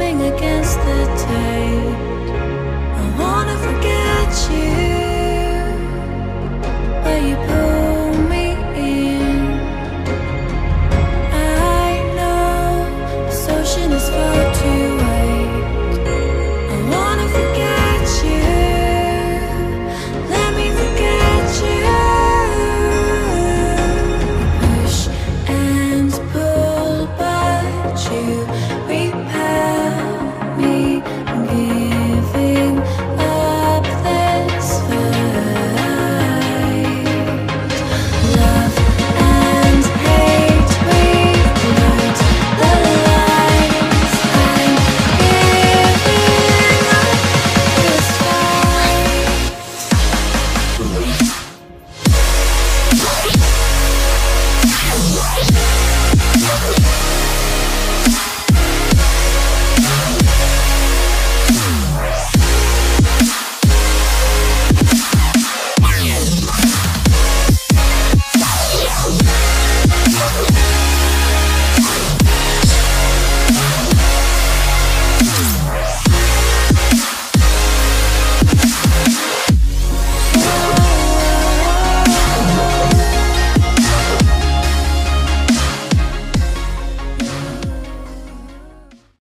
coming again.